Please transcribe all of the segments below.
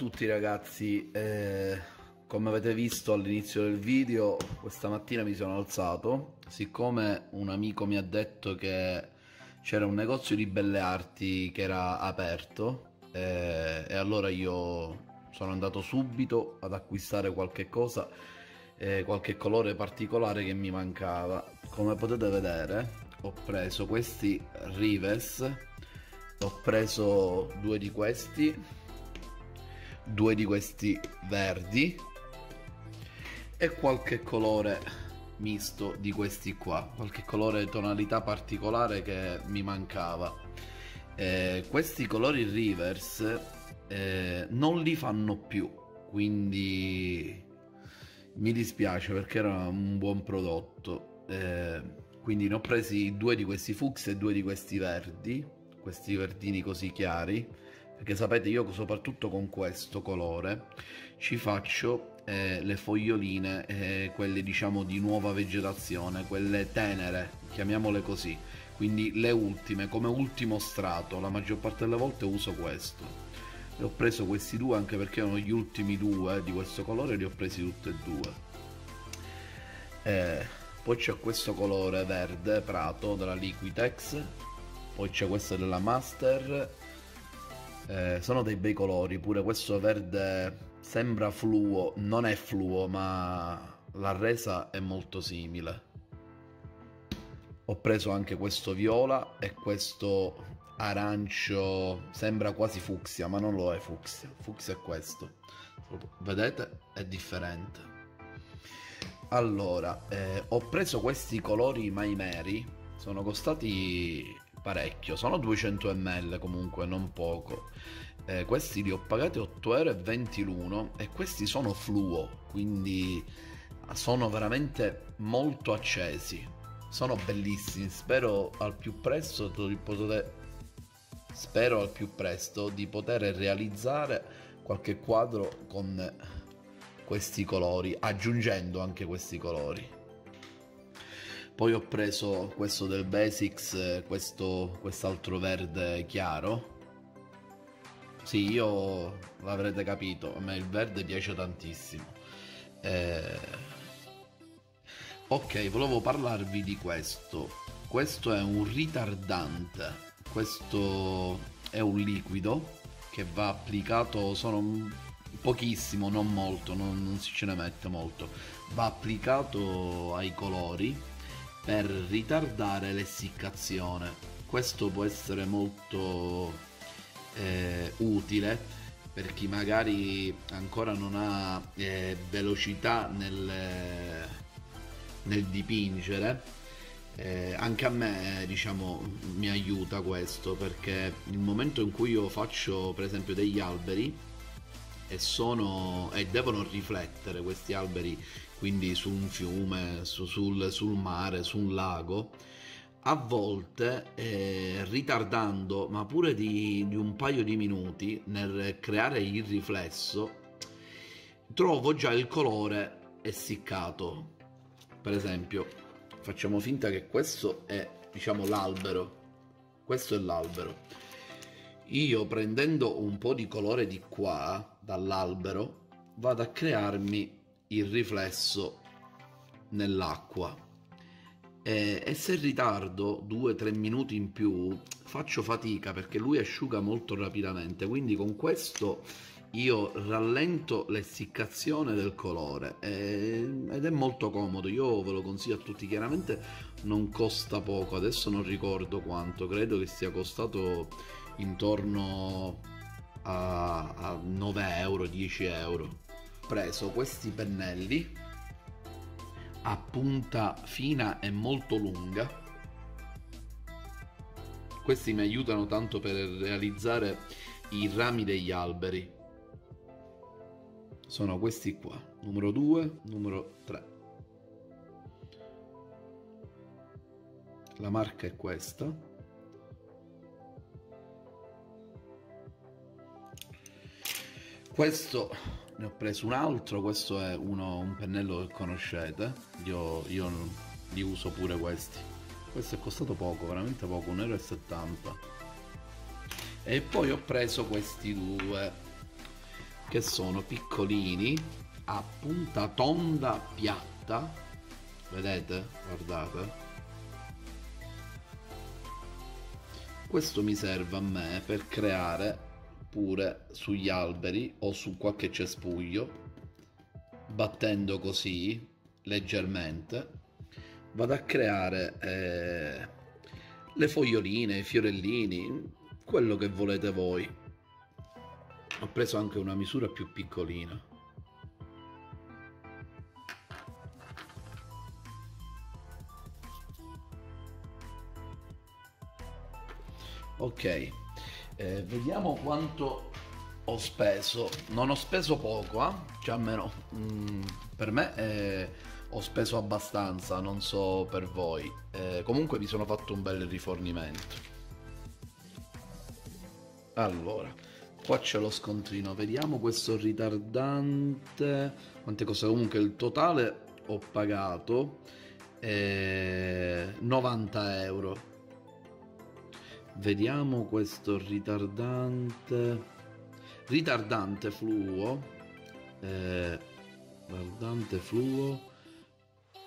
tutti ragazzi, eh, come avete visto all'inizio del video, questa mattina mi sono alzato, siccome un amico mi ha detto che c'era un negozio di belle arti che era aperto, eh, e allora io sono andato subito ad acquistare qualche cosa, eh, qualche colore particolare che mi mancava. Come potete vedere ho preso questi Rives, ho preso due di questi due di questi verdi e qualche colore misto di questi qua. Qualche colore tonalità particolare che mi mancava. Eh, questi colori rivers eh, non li fanno più quindi mi dispiace perché era un buon prodotto. Eh, quindi ne ho presi due di questi fucsia e due di questi verdi questi verdini così chiari perché sapete io soprattutto con questo colore ci faccio eh, le foglioline eh, quelle diciamo di nuova vegetazione quelle tenere chiamiamole così. Quindi le ultime come ultimo strato la maggior parte delle volte uso questo. E ho preso questi due anche perché erano gli ultimi due di questo colore li ho presi tutti e due. Eh, poi c'è questo colore verde prato della Liquitex. Poi c'è questo della Master eh, sono dei bei colori, pure questo verde sembra fluo, non è fluo, ma la resa è molto simile. Ho preso anche questo viola e questo arancio, sembra quasi fucsia, ma non lo è fucsia. Fucsia è questo. Vedete? È differente. Allora, eh, ho preso questi colori Maimeri, sono costati parecchio, sono 200 ml comunque, non poco. Eh, questi li ho pagati 8,20 l'uno e questi sono fluo, quindi sono veramente molto accesi. Sono bellissimi, spero al più presto di poter spero al più presto di poter realizzare qualche quadro con questi colori, aggiungendo anche questi colori poi ho preso questo del Basics questo quest'altro verde chiaro. Sì io l'avrete capito a me il verde piace tantissimo. Eh... ok volevo parlarvi di questo. Questo è un ritardante. Questo è un liquido che va applicato sono pochissimo non molto non, non si ce ne mette molto. Va applicato ai colori per ritardare l'essiccazione. Questo può essere molto eh, utile per chi magari ancora non ha eh, velocità nel, nel dipingere. Eh, anche a me diciamo mi aiuta questo perché il momento in cui io faccio per esempio degli alberi e, sono, e devono riflettere questi alberi quindi su un fiume, su, sul, sul, mare, su un lago, a volte eh, ritardando, ma pure di, di un paio di minuti nel creare il riflesso, trovo già il colore essiccato. Per esempio, facciamo finta che questo è, diciamo, l'albero. Questo è l'albero. Io prendendo un po' di colore di qua, dall'albero, vado a crearmi il riflesso nell'acqua. E, e se ritardo 2-3 minuti in più faccio fatica perché lui asciuga molto rapidamente. Quindi con questo io rallento l'essiccazione del colore e, ed è molto comodo. Io ve lo consiglio a tutti. Chiaramente non costa poco. Adesso non ricordo quanto. Credo che sia costato intorno a, a 9 euro 10 euro preso questi pennelli a punta fina e molto lunga. Questi mi aiutano tanto per realizzare i rami degli alberi. Sono questi qua numero 2 numero 3 la marca è questa. Questo ne ho preso un altro questo è uno, un pennello che conoscete. Io, io li uso pure questi. Questo è costato poco veramente poco 1,70 euro e poi ho preso questi due che sono piccolini a punta tonda piatta. Vedete? Guardate. Questo mi serve a me per creare pure sugli alberi o su qualche cespuglio battendo così leggermente vado a creare eh, le foglioline, i fiorellini, quello che volete voi. Ho preso anche una misura più piccolina. Ok, eh, vediamo quanto ho speso. Non ho speso poco, eh? cioè almeno mm, per me eh, ho speso abbastanza, non so per voi. Eh, comunque mi sono fatto un bel rifornimento. Allora, qua c'è lo scontrino, vediamo questo ritardante, quante cose comunque il totale ho pagato eh, 90 euro. Vediamo questo ritardante, ritardante fluo, eh, ritardante fluo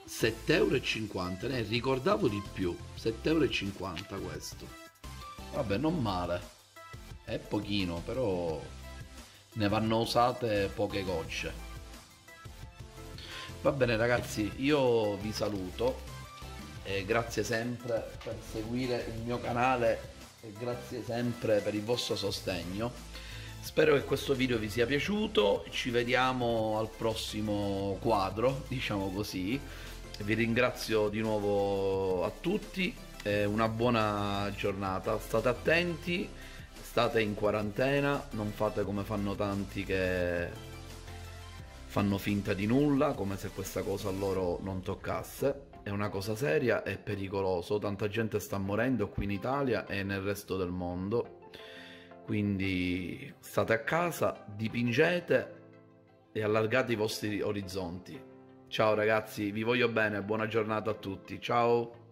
7,50 euro, ne ricordavo di più, 7,50 euro questo. Vabbè, non male. È pochino, però ne vanno usate poche gocce. Va bene ragazzi, io vi saluto e grazie sempre per seguire il mio canale e grazie sempre per il vostro sostegno. Spero che questo video vi sia piaciuto, ci vediamo al prossimo quadro, diciamo così. Vi ringrazio di nuovo a tutti, una buona giornata, state attenti state in quarantena, non fate come fanno tanti che fanno finta di nulla, come se questa cosa a loro non toccasse. È una cosa seria e pericoloso, tanta gente sta morendo qui in Italia e nel resto del mondo. Quindi state a casa, dipingete e allargate i vostri orizzonti. Ciao ragazzi, vi voglio bene, buona giornata a tutti. Ciao!